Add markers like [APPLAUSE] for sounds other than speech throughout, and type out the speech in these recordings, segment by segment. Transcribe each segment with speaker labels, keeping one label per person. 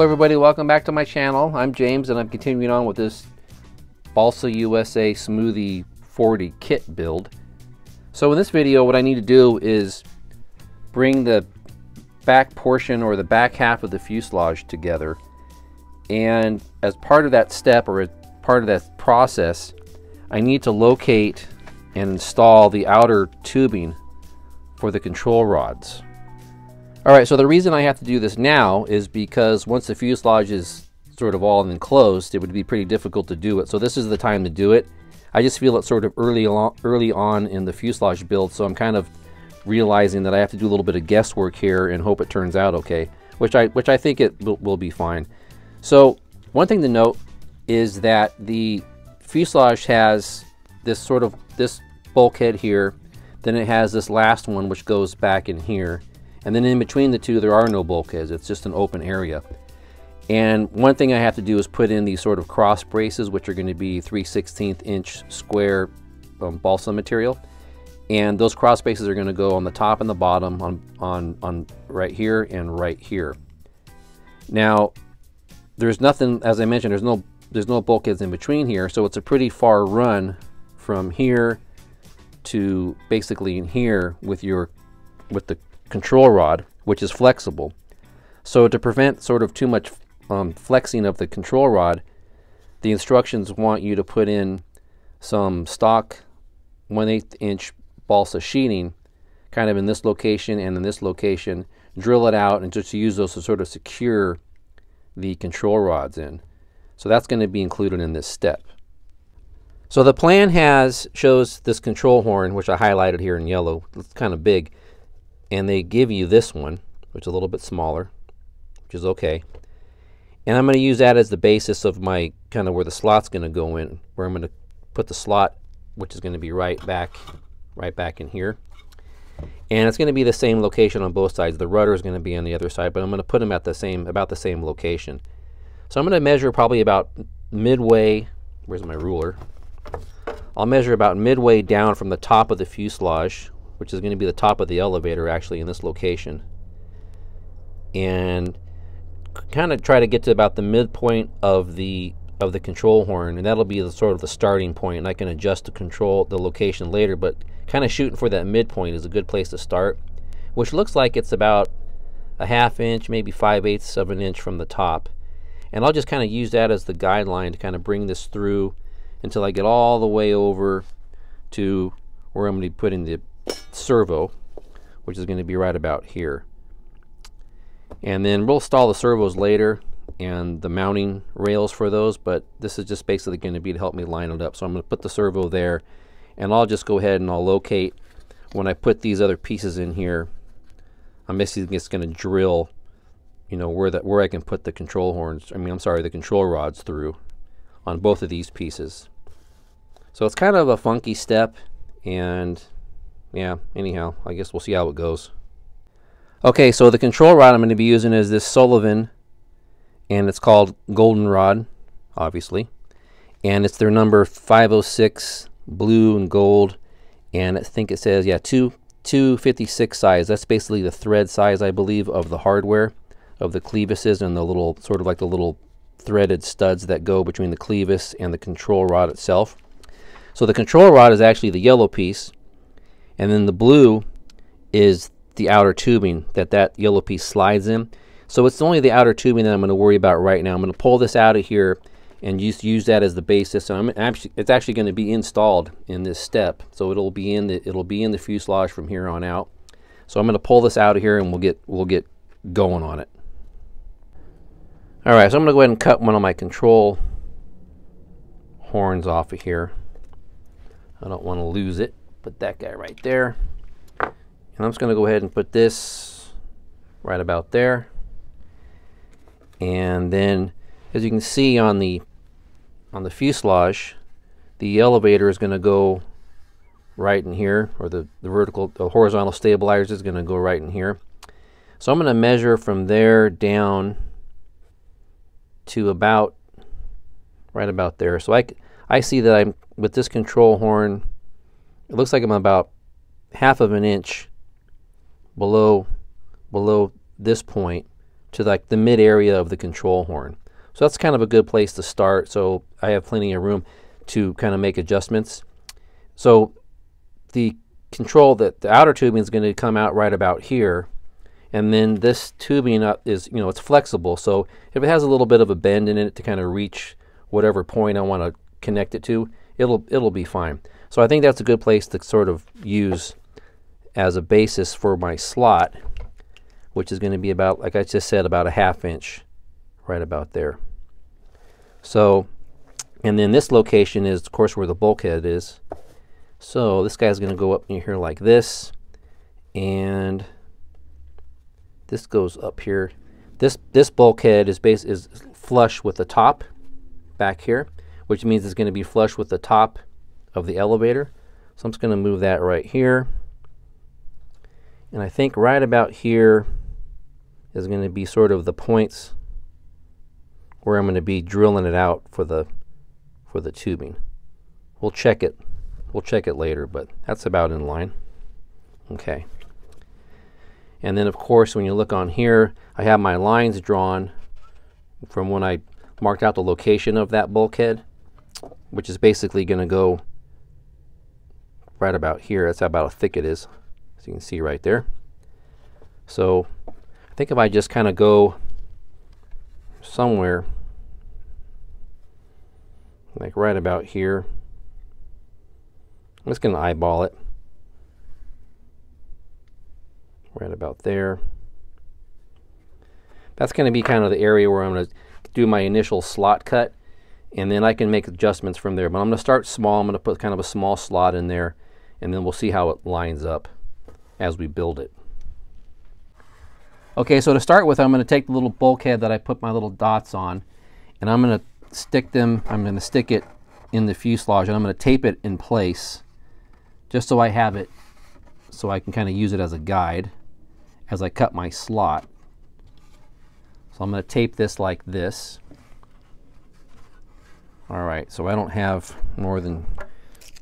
Speaker 1: Hello everybody, welcome back to my channel. I'm James and I'm continuing on with this Balsa USA Smoothie 40 kit build. So in this video what I need to do is bring the back portion or the back half of the fuselage together and as part of that step or as part of that process I need to locate and install the outer tubing for the control rods. All right, so the reason I have to do this now is because once the fuselage is sort of all enclosed, it would be pretty difficult to do it. So this is the time to do it. I just feel it's sort of early on, early on in the fuselage build, so I'm kind of realizing that I have to do a little bit of guesswork here and hope it turns out okay, which I which I think it will, will be fine. So one thing to note is that the fuselage has this sort of this bulkhead here, then it has this last one which goes back in here, and then in between the two, there are no bulkheads. It's just an open area. And one thing I have to do is put in these sort of cross braces, which are going to be 3 16th inch square um, balsa material. And those cross braces are going to go on the top and the bottom on, on, on right here and right here. Now, there's nothing, as I mentioned, there's no, there's no bulkheads in between here. So it's a pretty far run from here to basically in here with your, with the control rod, which is flexible. So to prevent sort of too much um, flexing of the control rod, the instructions want you to put in some stock 1 8 inch balsa sheeting kind of in this location and in this location, drill it out and just use those to sort of secure the control rods in. So that's going to be included in this step. So the plan has shows this control horn, which I highlighted here in yellow. It's kind of big and they give you this one, which is a little bit smaller, which is okay. And I'm going to use that as the basis of my kind of where the slot's going to go in, where I'm going to put the slot, which is going to be right back, right back in here. And it's going to be the same location on both sides. The rudder is going to be on the other side, but I'm going to put them at the same, about the same location. So I'm going to measure probably about midway, where's my ruler? I'll measure about midway down from the top of the fuselage, which is going to be the top of the elevator actually in this location. And kind of try to get to about the midpoint of the of the control horn and that'll be the sort of the starting point. and I can adjust the control the location later but kind of shooting for that midpoint is a good place to start which looks like it's about a half inch maybe five eighths of an inch from the top and I'll just kind of use that as the guideline to kind of bring this through until I get all the way over to where I'm going to be putting the servo, which is going to be right about here. And then we'll install the servos later and the mounting rails for those, but this is just basically going to be to help me line it up. So I'm going to put the servo there, and I'll just go ahead and I'll locate, when I put these other pieces in here, I'm basically just going to drill, you know, where that where I can put the control horns, I mean, I'm sorry, the control rods through on both of these pieces. So it's kind of a funky step, and yeah, anyhow, I guess we'll see how it goes. Okay, so the control rod I'm going to be using is this Sullivan, and it's called Gold-N-Rod, obviously. And it's their number 506 blue and gold, and I think it says, yeah, 2, 256 size. That's basically the thread size, I believe, of the hardware, of the clevises and the little, sort of like the little threaded studs that go between the clevis and the control rod itself. So the control rod is actually the yellow piece, and then the blue is the outer tubing that that yellow piece slides in. So it's only the outer tubing that I'm going to worry about right now. I'm going to pull this out of here and use use that as the basis. And I'm actually it's actually going to be installed in this step, so it'll be in the it'll be in the fuselage from here on out. So I'm going to pull this out of here and we'll get we'll get going on it. All right, so I'm going to go ahead and cut one of my control horns off of here. I don't want to lose it put that guy right there. And I'm just going to go ahead and put this right about there. And then, as you can see on the on the fuselage, the elevator is going to go right in here, or the, the vertical, the horizontal stabilizer is going to go right in here. So I'm going to measure from there down to about right about there. So I, I see that I'm with this control horn it looks like I'm about half of an inch below below this point to like the mid area of the control horn. So that's kind of a good place to start. So I have plenty of room to kind of make adjustments. So the control that the outer tubing is going to come out right about here. And then this tubing up is, you know, it's flexible. So if it has a little bit of a bend in it to kind of reach whatever point I want to connect it to, it'll it'll be fine. So I think that's a good place to sort of use as a basis for my slot, which is going to be about, like I just said, about a half inch, right about there. So, and then this location is, of course, where the bulkhead is. So this guy's going to go up in here like this, and this goes up here. This this bulkhead is base is flush with the top back here, which means it's going to be flush with the top of the elevator. So I'm just going to move that right here. And I think right about here is going to be sort of the points where I'm going to be drilling it out for the for the tubing. We'll check it. We'll check it later, but that's about in line. Okay. And then of course when you look on here, I have my lines drawn from when I marked out the location of that bulkhead, which is basically going to go right about here. That's about how thick it is, as you can see right there. So I think if I just kind of go somewhere, like right about here, I'm just going to eyeball it. Right about there. That's going to be kind of the area where I'm going to do my initial slot cut and then I can make adjustments from there. But I'm going to start small. I'm going to put kind of a small slot in there and then we'll see how it lines up as we build it. Okay, so to start with, I'm going to take the little bulkhead that I put my little dots on, and I'm going to stick them, I'm going to stick it in the fuselage, and I'm going to tape it in place, just so I have it, so I can kind of use it as a guide as I cut my slot. So I'm going to tape this like this. All right, so I don't have more than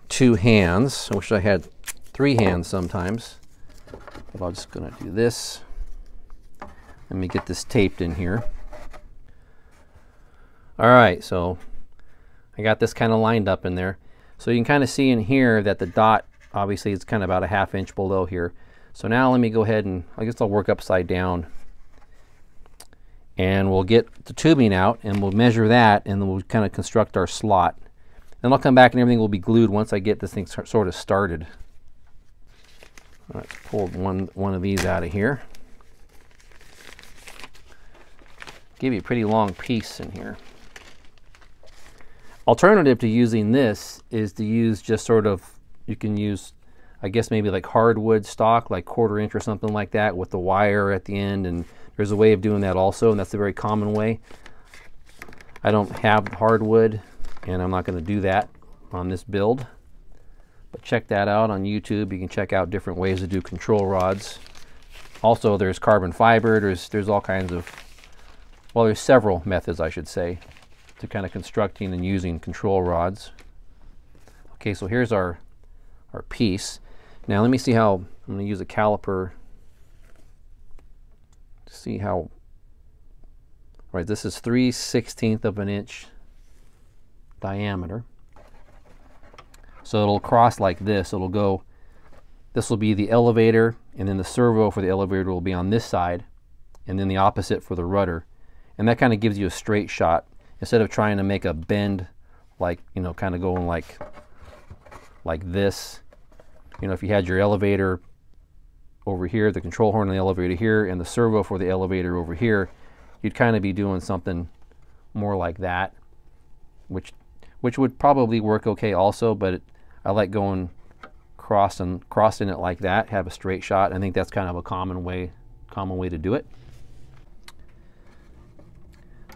Speaker 1: two hands. I wish I had three hands sometimes. But I'm just going to do this. Let me get this taped in here. All right, so I got this kind of lined up in there. So you can kind of see in here that the dot obviously is kind of about a half inch below here. So now let me go ahead and I guess I'll work upside down and we'll get the tubing out and we'll measure that and then we'll kind of construct our slot. Then I'll come back and everything will be glued once I get this thing sort of started. Let's pull one, one of these out of here. Give you a pretty long piece in here. Alternative to using this is to use just sort of, you can use, I guess maybe like hardwood stock, like quarter inch or something like that with the wire at the end. And there's a way of doing that also, and that's a very common way. I don't have hardwood and I'm not going to do that on this build. But check that out on YouTube. You can check out different ways to do control rods. Also, there's carbon fiber. There's there's all kinds of well, there's several methods, I should say, to kind of constructing and using control rods. Okay, so here's our our piece. Now let me see how I'm going to use a caliper to see how. Right, this is 3 16th of an inch diameter. So it'll cross like this. It'll go, this will be the elevator, and then the servo for the elevator will be on this side, and then the opposite for the rudder. And that kind of gives you a straight shot instead of trying to make a bend like, you know, kind of going like, like this. You know, if you had your elevator over here, the control horn on the elevator here, and the servo for the elevator over here, you'd kind of be doing something more like that, which which would probably work okay also, but I like going crossing crossing it like that, have a straight shot. I think that's kind of a common way common way to do it.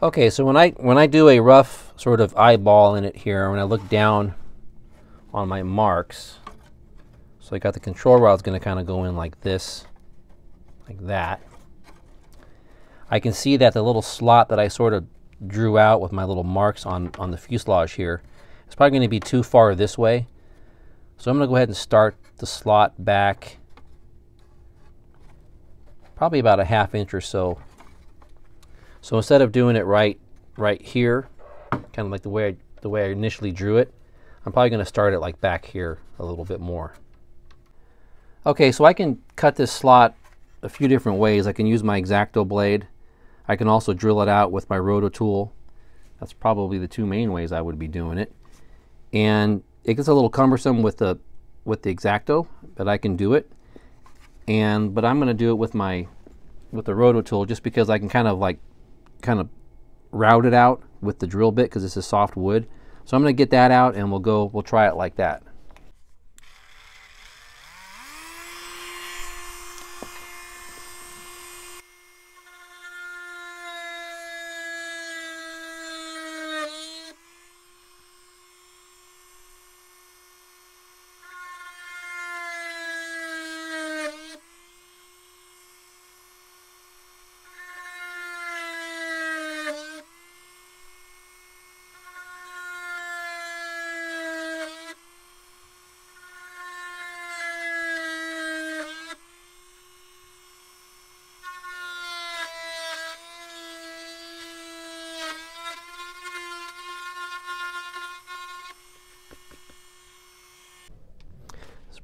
Speaker 1: Okay, so when I when I do a rough sort of eyeball in it here, when I look down on my marks, so I got the control rod's going to kind of go in like this, like that. I can see that the little slot that I sort of drew out with my little marks on, on the fuselage here. It's probably going to be too far this way. So I'm going to go ahead and start the slot back probably about a half inch or so So instead of doing it right right here, kind of like the way I, the way I initially drew it, I'm probably going to start it like back here a little bit more. Okay, so I can cut this slot a few different ways. I can use my X-Acto blade. I can also drill it out with my roto tool. That's probably the two main ways I would be doing it. And it gets a little cumbersome with the with the X-Acto, but I can do it. And but I'm going to do it with my with the roto tool just because I can kind of like kind of route it out with the drill bit because this is soft wood. So I'm going to get that out and we'll go we'll try it like that.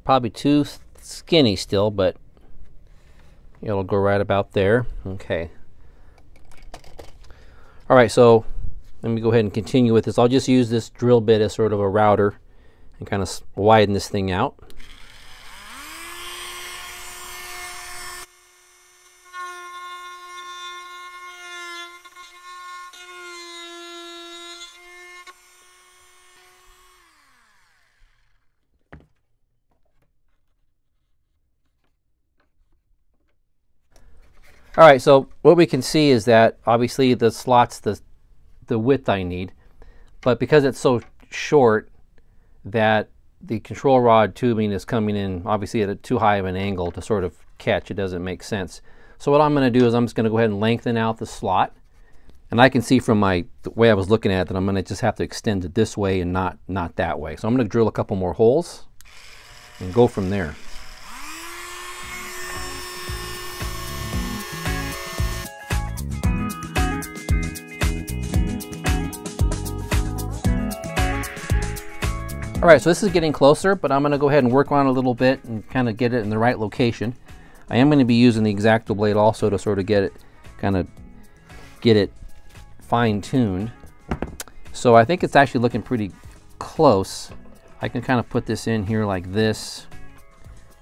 Speaker 1: Probably too skinny still, but it'll go right about there. Okay. All right, so let me go ahead and continue with this. I'll just use this drill bit as sort of a router and kind of widen this thing out. All right, so what we can see is that obviously the slot's the, the width I need, but because it's so short that the control rod tubing is coming in obviously at a too high of an angle to sort of catch, it doesn't make sense. So what I'm going to do is I'm just going to go ahead and lengthen out the slot. And I can see from my the way I was looking at it that I'm going to just have to extend it this way and not, not that way. So I'm to drill a couple more holes and go from there. All right, so this is getting closer, but I'm gonna go ahead and work on it a little bit and kind of get it in the right location. I am gonna be using the X-Acto blade also to sort of get it, kind of get it fine-tuned. So I think it's actually looking pretty close. I can kind of put this in here like this,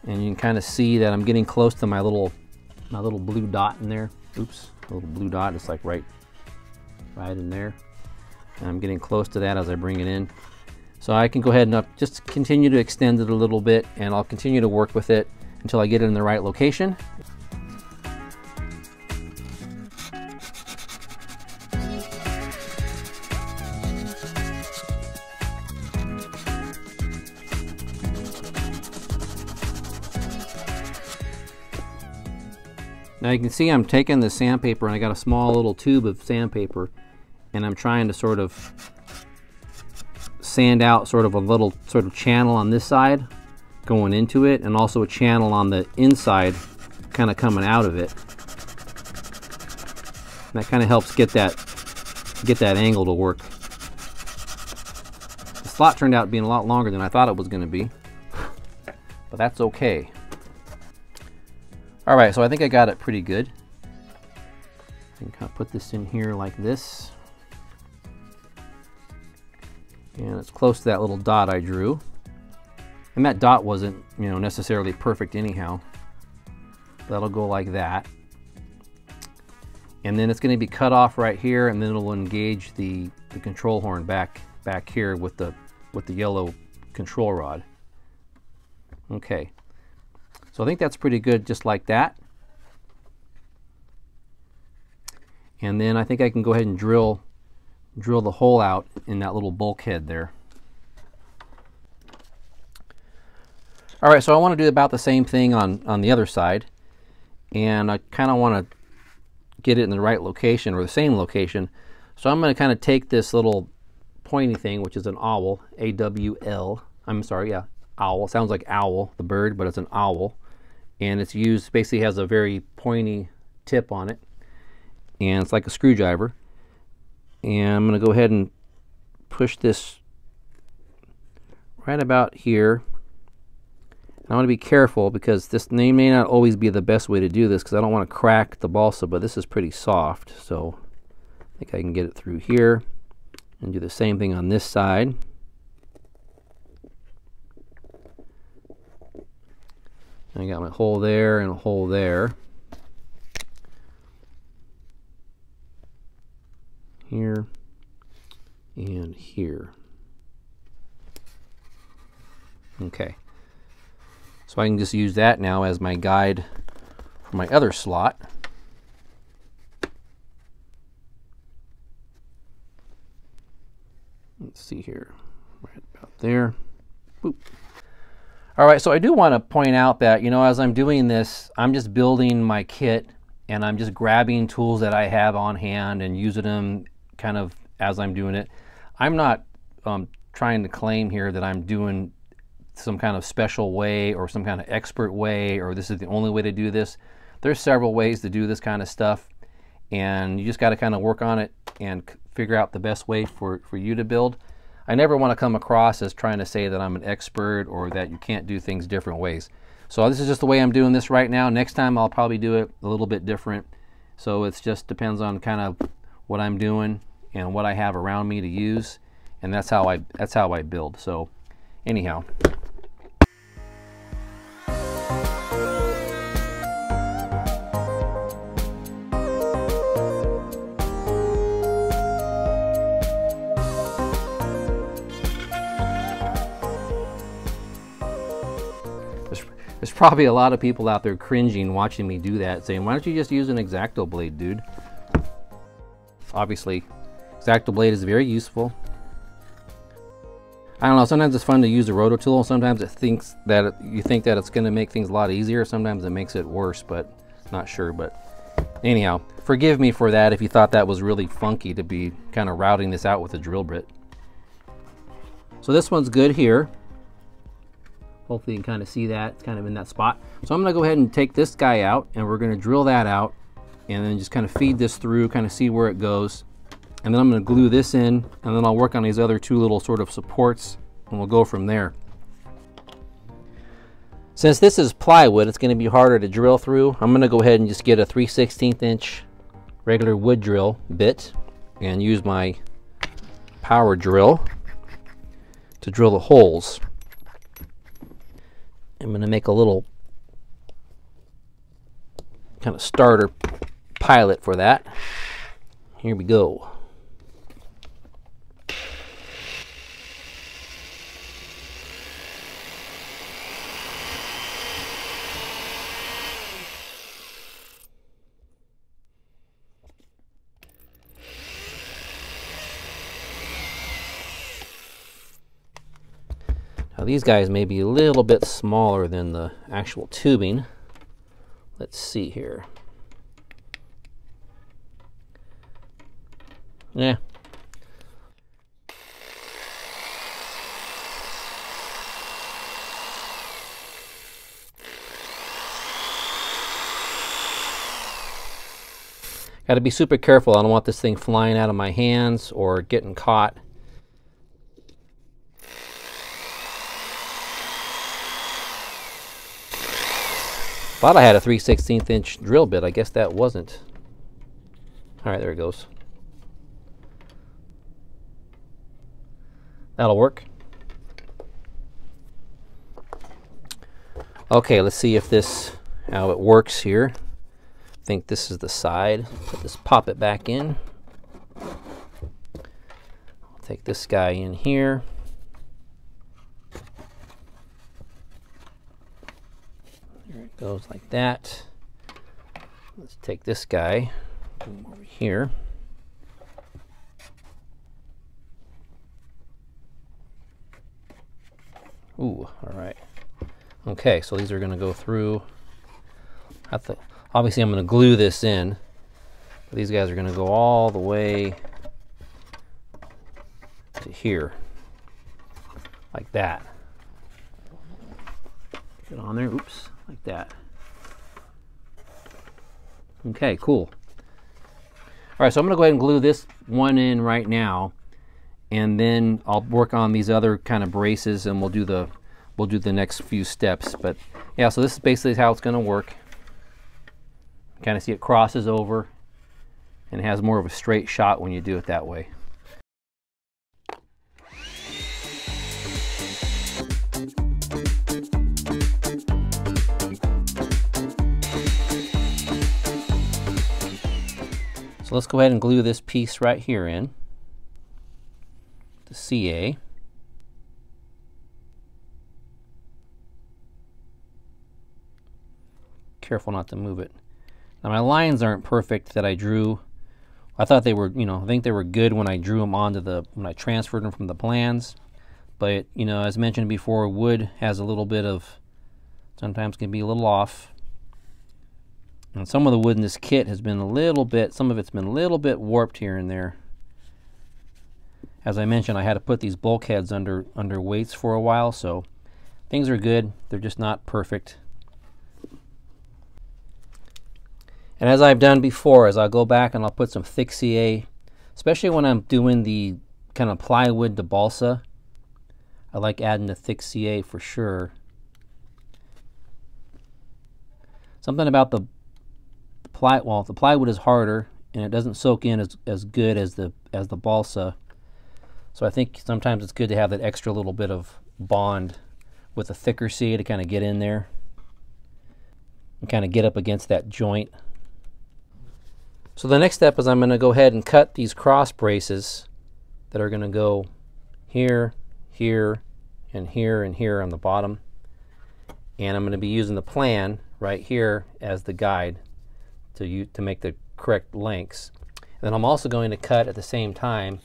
Speaker 1: and you can kind of see that I'm getting close to my little, my little blue dot in there. Oops, a little blue dot, it's like right, right in there. And I'm getting close to that as I bring it in. So I can go ahead and just continue to extend it a little bit and I'll continue to work with it until I get it in the right location. Now you can see I'm taking the sandpaper and I got a small little tube of sandpaper and I'm trying to sort of sand out sort of a little sort of channel on this side going into it and also a channel on the inside kind of coming out of it. And that kind of helps get that get that angle to work. The slot turned out being a lot longer than I thought it was going to be, [LAUGHS] but that's okay. All right, so I think I got it pretty good. I can kind of put this in here like this and it's close to that little dot I drew. And that dot wasn't, you know, necessarily perfect anyhow. That'll go like that. And then it's going to be cut off right here, and then it'll engage the, the control horn back back here with the with the yellow control rod. Okay, so I think that's pretty good, just like that. And then I think I can go ahead and drill drill the hole out in that little bulkhead there. All right, so I want to do about the same thing on, on the other side. And I kind of want to get it in the right location or the same location. So I'm going to kind of take this little pointy thing, which is an owl, A-W-L. I'm sorry, yeah, owl. Sounds like owl, the bird, but it's an owl. And it's used, basically has a very pointy tip on it. and it's like a screwdriver. And I'm going to go ahead and push this right about here. And I want to be careful because this may not always be the best way to do this because I don't want to crack the balsa, but this is pretty soft. So I think I can get it through here and do the same thing on this side. I got my hole there and a hole there. Here and here. Okay. So I can just use that now as my guide for my other slot. Let's see here, right about there. Boop. All right, so I do want to point out that, you know, as I'm doing this, I'm just building my kit and I'm just grabbing tools that I have on hand and using them kind of as I'm doing it. I'm not um, trying to claim here that I'm doing some kind of special way or some kind of expert way or this is the only way to do this. There's several ways to do this kind of stuff and you just got to kind of work on it and figure out the best way for, for you to build. I never want to come across as trying to say that I'm an expert or that you can't do things different ways. So this is just the way I'm doing this right now. Next time I'll probably do it a little bit different. So it just depends on kind of what I'm doing and what I have around me to use. And that's how I that's how I build. So anyhow, There's probably a lot of people out there cringing watching me do that, saying, why don't you just use an X-Acto blade, dude? Obviously, X-Acto blade is very useful. I don't know, sometimes it's fun to use a roto tool. Sometimes it thinks that it, you think that it's going to make things a lot easier. Sometimes it makes it worse, but not sure. But anyhow, forgive me for that if you thought that was really funky to be kind of routing this out with a drill bit. So this one's good here. Hopefully you can kind of see that, it's kind of in that spot. So I'm gonna go ahead and take this guy out and we're gonna drill that out and then just kind of feed this through, kind of see where it goes. And then I'm gonna glue this in and then I'll work on these other two little sort of supports and we'll go from there. Since this is plywood, it's gonna be harder to drill through. I'm gonna go ahead and just get a 3 16 inch regular wood drill bit and use my power drill to drill the holes. I'm going to make a little kind of starter pilot for that. Here we go. Now these guys may be a little bit smaller than the actual tubing. Let's see here. Yeah. Got to be super careful. I don't want this thing flying out of my hands or getting caught. Thought I had a 3 16 inch drill bit. I guess that wasn't. All right, there it goes. That'll work. Okay, let's see if this, how it works here. I think this is the side. Put this, pop it back in. I'll take this guy in here. There it goes like that. Let's take this guy over here. Ooh, all right. Okay, so these are going to go through. I th obviously, I'm going to glue this in. But these guys are going to go all the way to here, like that. Get on there. Oops like that. Okay, cool. All right, so I'm to go ahead and glue this one in right now, and then I'll work on these other kind of braces, and we'll do the we'll do the next few steps. But yeah, so this is basically how it's going to work. Kind of see it crosses over, and has more of a straight shot when you do it that way. So let's go ahead and glue this piece right here in, the CA. Careful not to move it. Now my lines aren't perfect that I drew. I thought they were, you know, I think they were good when I drew them onto the, when I transferred them from the plans. But, you know, as mentioned before, wood has a little bit of, sometimes can be a little off. And some of the wood in this kit has been a little bit, some of it's been a little bit warped here and there. As I mentioned, I had to put these bulkheads under, under weights for a while, so things are good. They're just not perfect. And as I've done before, as I'll go back and I'll put some thick CA, especially when I'm doing the kind of plywood to balsa, I like adding the thick CA for sure. Something about the ply well the plywood is harder and it doesn't soak in as, as good as the as the balsa so I think sometimes it's good to have that extra little bit of bond with a thicker C to kind of get in there and kind of get up against that joint so the next step is I'm going to go ahead and cut these cross braces that are going to go here here and here and here on the bottom and I'm going to be using the plan right here as the guide to, you, to make the correct lengths. And then I'm also going to cut at the same time,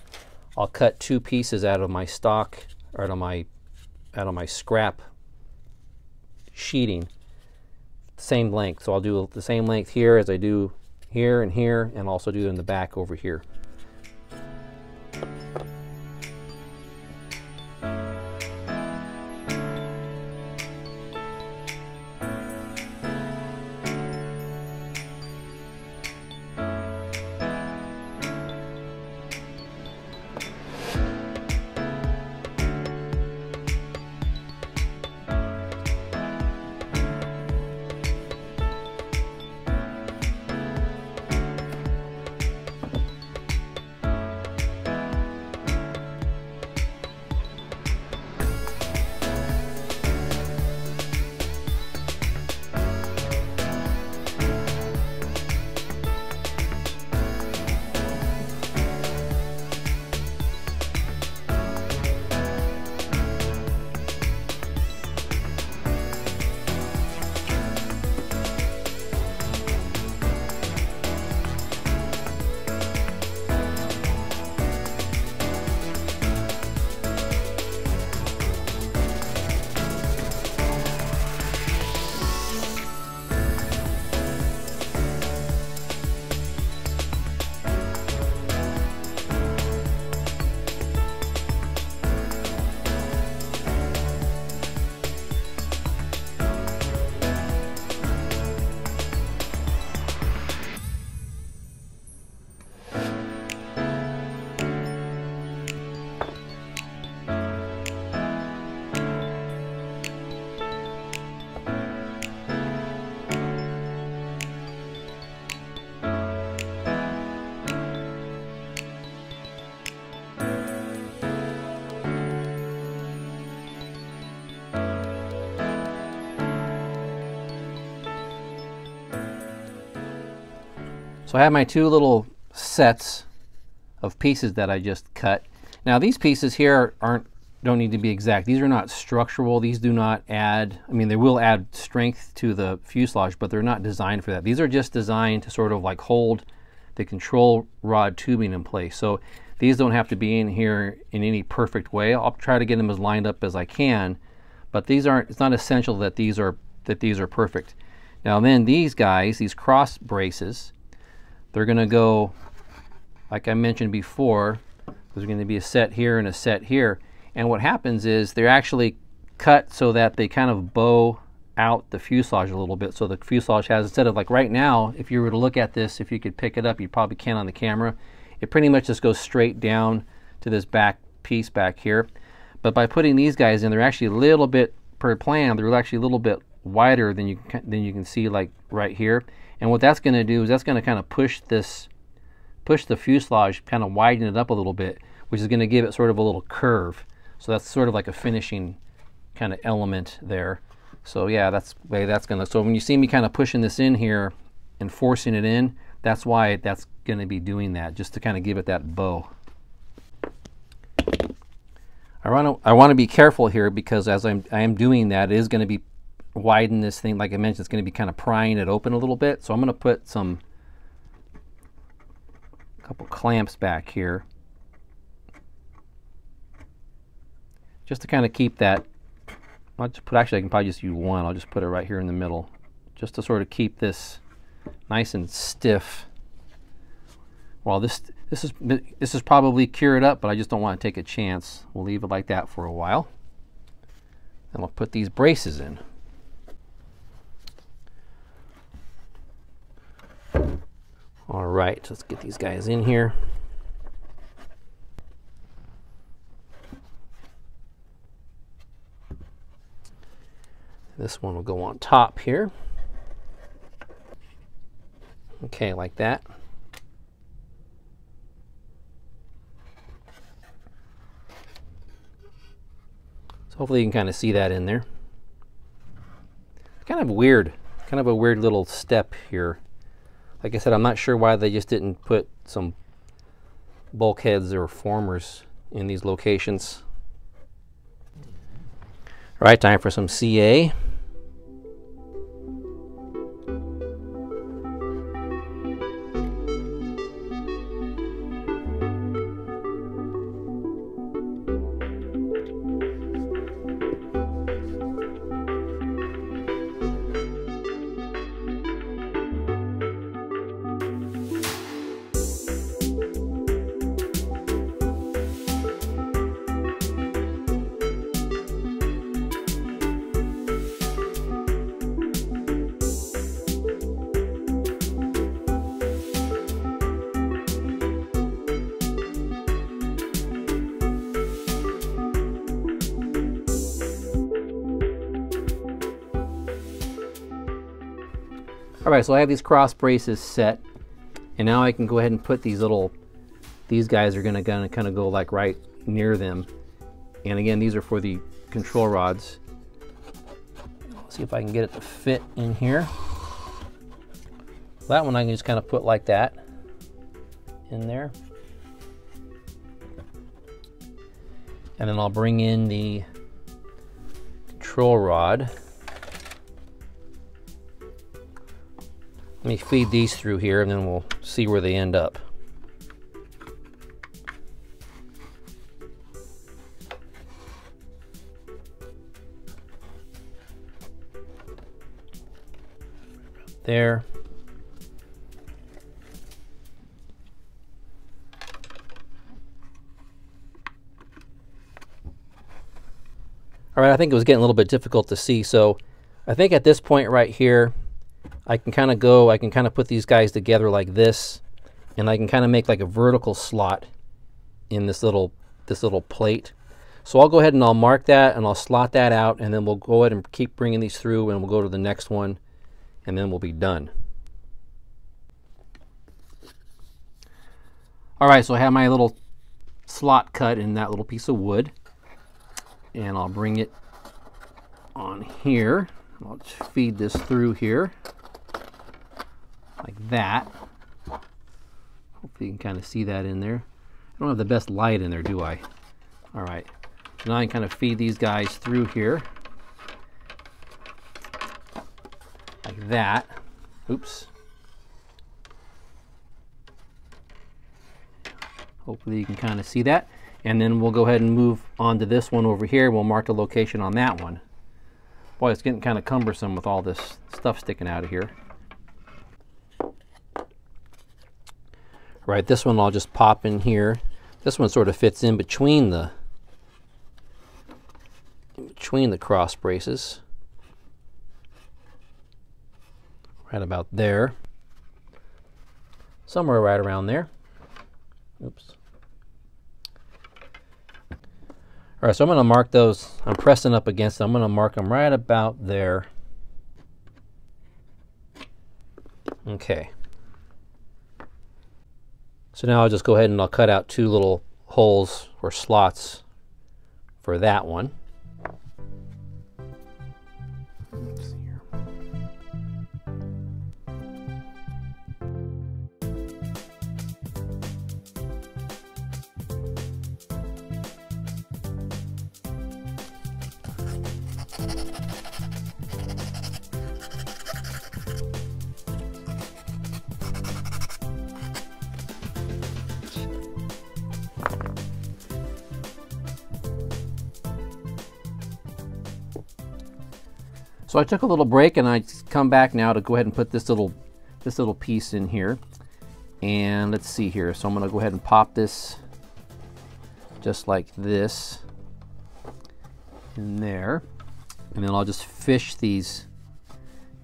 Speaker 1: I'll cut two pieces out of my stock, or out of my, out of my scrap sheeting, same length. So I'll do the same length here as I do here and here, and also do it in the back over here. So I have my two little sets of pieces that I just cut. Now these pieces here aren't don't need to be exact. These are not structural. These do not add, I mean, they will add strength to the fuselage, but they're not designed for that. These are just designed to sort of like hold the control rod tubing in place. So these don't have to be in here in any perfect way. I'll try to get them as lined up as I can, but these aren't, it's not essential that these are, that these are perfect. Now then these guys, these cross braces, they're going to go, like I mentioned before, there's going to be a set here and a set here. And what happens is they're actually cut so that they kind of bow out the fuselage a little bit. So the fuselage has instead of like right now if you were to look at this if you could pick it up you probably can on the camera. It pretty much just goes straight down to this back piece back here. But by putting these guys in they're actually a little bit per plan they're actually a little bit wider than you than you can see like right here and what that's going to do is that's going to kind of push this push the fuselage kind of widen it up a little bit which is going to give it sort of a little curve so that's sort of like a finishing kind of element there so yeah, that's way that's gonna. So when you see me kind of pushing this in here and forcing it in, that's why that's gonna be doing that, just to kind of give it that bow. I want to I want to be careful here because as I'm I am doing that, it is going to be widen this thing. Like I mentioned, it's going to be kind of prying it open a little bit. So I'm going to put some a couple clamps back here, just to kind of keep that I'll just put, actually I can probably just use one. I'll just put it right here in the middle just to sort of keep this nice and stiff. Well, this this is this is probably cured up, but I just don't want to take a chance. We'll leave it like that for a while. And I'll put these braces in. All right, let's get these guys in here. This one will go on top here. Okay, like that. So hopefully you can kind of see that in there. Kind of weird, kind of a weird little step here. Like I said, I'm not sure why they just didn't put some bulkheads or formers in these locations. All right, time for some CA. right, so I have these cross braces set, and now I can go ahead and put these little, these guys are gonna, gonna kind of go like right near them. And again, these are for the control rods. Let's see if I can get it to fit in here. That one I can just kind of put like that in there. And then I'll bring in the control rod. Me feed these through here and then we'll see where they end up. There. All right, I think it was getting a little bit difficult to see. So I think at this point right here, I can kind of go, I can kind of put these guys together like this, and I can kind of make like a vertical slot in this little, this little plate. So I'll go ahead and I'll mark that and I'll slot that out and then we'll go ahead and keep bringing these through and we'll go to the next one and then we'll be done. All right, so I have my little slot cut in that little piece of wood and I'll bring it on here. I'll feed this through here like that. Hopefully you can kind of see that in there. I don't have the best light in there, do I? All right. So now I can kind of feed these guys through here. Like that. Oops. Hopefully you can kind of see that. And then we'll go ahead and move on to this one over here. We'll mark the location on that one. Boy, it's getting kind of cumbersome with all this stuff sticking out of here. Right this one I'll just pop in here this one sort of fits in between the in between the cross braces right about there. Somewhere right around there. Oops. All right, so I'm going to mark those. I'm pressing up against them. I'm going to mark them right about there. Okay. So now I'll just go ahead and I'll cut out two little holes or slots for that one. So I took a little break and I come back now to go ahead and put this little this little piece in here. And let's see here. So I'm going to go ahead and pop this just like this in there. And then I'll just fish these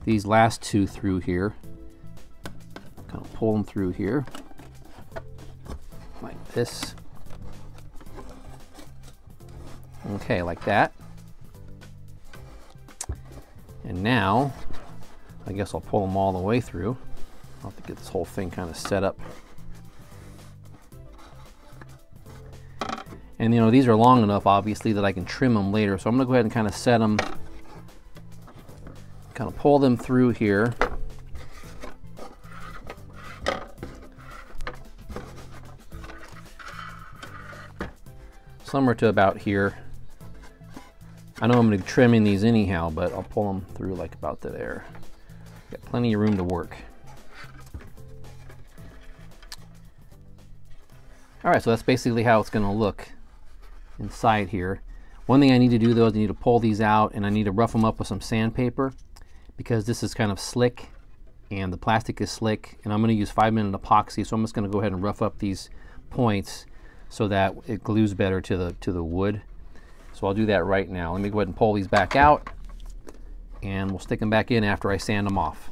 Speaker 1: these last two through here. Kind of pull them through here like this. Okay, like that. And now, I guess I'll pull them all the way through. I'll have to get this whole thing kind of set up. And you know, these are long enough, obviously, that I can trim them later. So I'm gonna go ahead and kind of set them, kind of pull them through here. Somewhere to about here. I know I'm going to be trimming these anyhow, but I'll pull them through like about to there. Got plenty of room to work. All right, so that's basically how it's going to look inside here. One thing I need to do though is I need to pull these out and I need to rough them up with some sandpaper because this is kind of slick and the plastic is slick and I'm going to use 5 minute epoxy so I'm just going to go ahead and rough up these points so that it glues better to the to the wood. So I'll do that right now. Let me go ahead and pull these back out and we'll stick them back in after I sand them off.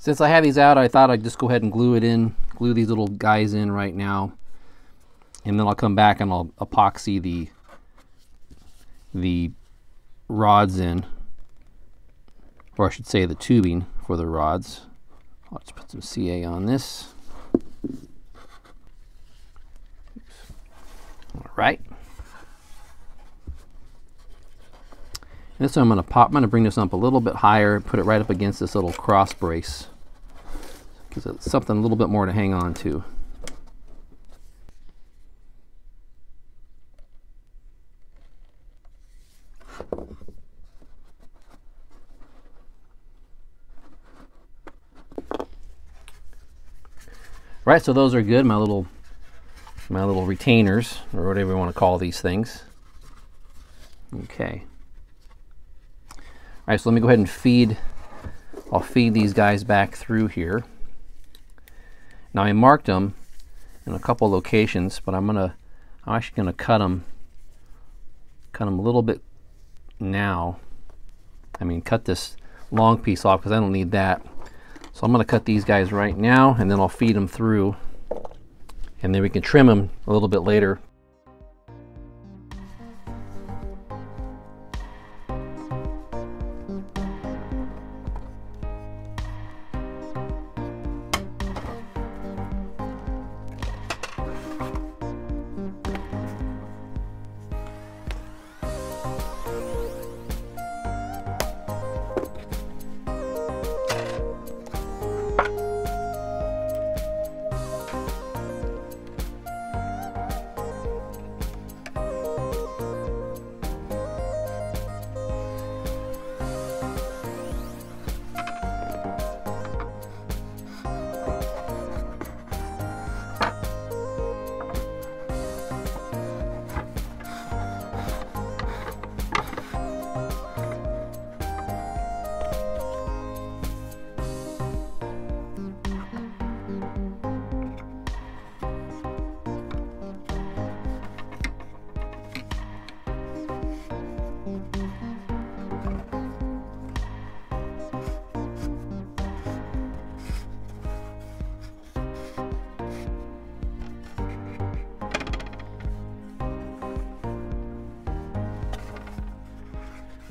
Speaker 1: Since I have these out, I thought I'd just go ahead and glue it in, glue these little guys in right now. And then I'll come back and I'll epoxy the, the rods in, or I should say the tubing for the rods. I'll just put some CA on this. All right. This one I'm going to pop, I'm going to bring this up a little bit higher, and put it right up against this little cross brace. Because it's something a little bit more to hang on to. Right, so those are good, my little my little retainers, or whatever you want to call these things. Okay. All right, so let me go ahead and feed, I'll feed these guys back through here. Now I marked them in a couple locations, but I'm gonna, I'm actually gonna cut them, cut them a little bit now. I mean, cut this long piece off because I don't need that. So I'm gonna cut these guys right now and then I'll feed them through and then we can trim them a little bit later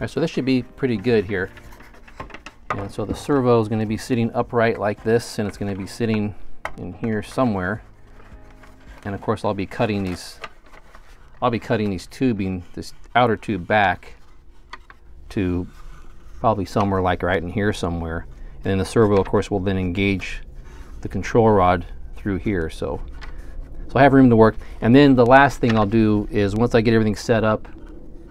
Speaker 1: so this should be pretty good here. And so the servo is going to be sitting upright like this, and it's going to be sitting in here somewhere. And of course, I'll be cutting these. I'll be cutting these tubing, this outer tube back to probably somewhere like right in here somewhere. And then the servo, of course, will then engage the control rod through here. So, so I have room to work. And then the last thing I'll do is once I get everything set up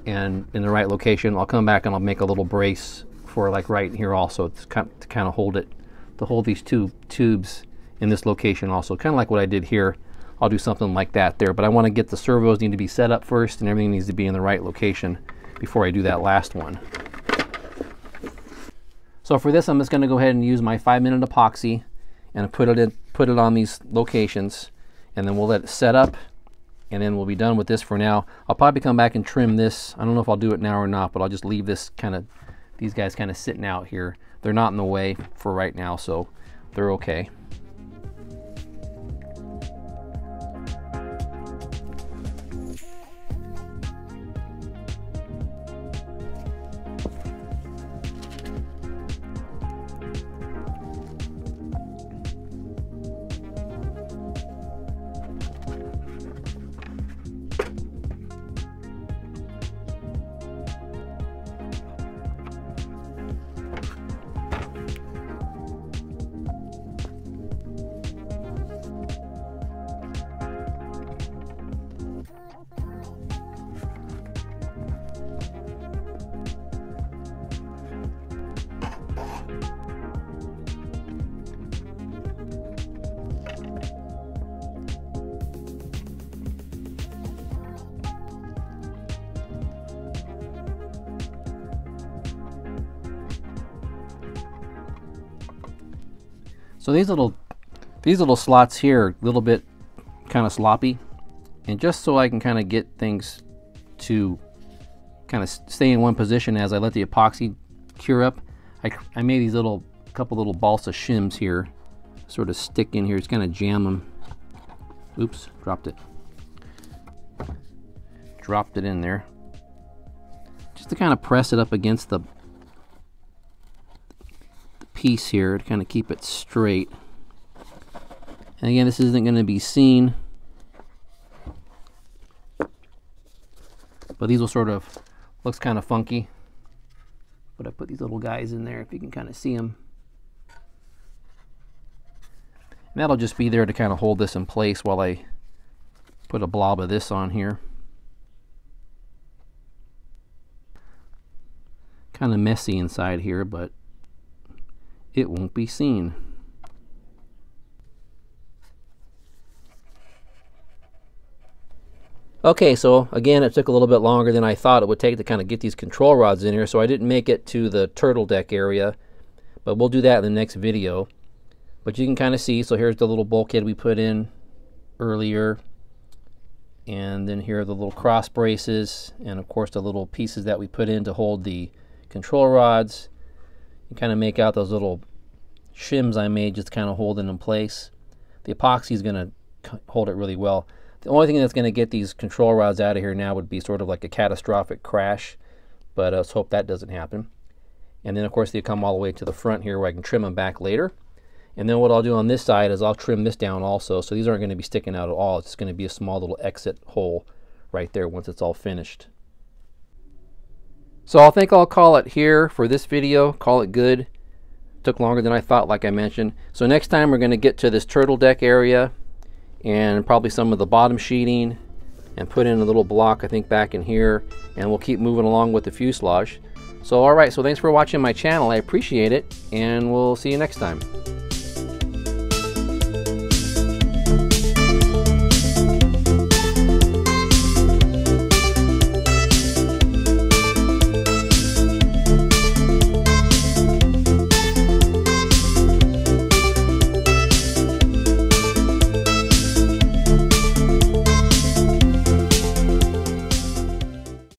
Speaker 1: and in the right location, I'll come back and I'll make a little brace for like right here also to kind of, to kind of hold it, to hold these two tubes in this location also. Kind of like what I did here. I'll do something like that there. But I want to get the servos need to be set up first and everything needs to be in the right location before I do that last one. So for this, I'm just going to go ahead and use my five minute epoxy and put it in, put it on these locations, and then we'll let it set up, and then we'll be done with this for now. I'll probably come back and trim this. I don't know if I'll do it now or not, but I'll just leave this kind of, these guys kind of sitting out here. They're not in the way for right now, so they're okay. So these little these little slots here are a little bit kind of sloppy. And just so I can kind of get things to kind of stay in one position as I let the epoxy cure up, I, I made these little couple little balsa shims here sort of stick in here. It's kind of jam them. Oops, dropped it. Dropped it in there. Just to kind of press it up against the piece here to kind of keep it straight. And again, this isn't going to be seen. But these will sort of, looks kind of funky. But I put these little guys in there if you can kind of see them. And that'll just be there to kind of hold this in place while I put a blob of this on here. Kind of messy inside here, but it won't be seen. Okay, so again, it took a little bit longer than I thought it would take to kind of get these control rods in here, so I didn't make it to the turtle deck area, but we'll do that in the next video. But you can kind of see, so here's the little bulkhead we put in earlier, and then here are the little cross braces, and of course the little pieces that we put in to hold the control rods. You kind of make out those little shims I made just kind of hold it in place. The epoxy is going to hold it really well. The only thing that's going to get these control rods out of here now would be sort of like a catastrophic crash, but uh, let's hope that doesn't happen. And then of course they come all the way to the front here where I can trim them back later. And then what I'll do on this side is I'll trim this down also, so these aren't going to be sticking out at all. It's just going to be a small little exit hole right there once it's all finished. So I think I'll call it here for this video, call it good. Took longer than I thought, like I mentioned. So next time we're going to get to this turtle deck area and probably some of the bottom sheeting and put in a little block, I think, back in here. And we'll keep moving along with the fuselage. So, all right, so thanks for watching my channel. I appreciate it, and we'll see you next time.